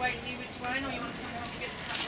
white knee with twine, or you want to come home and get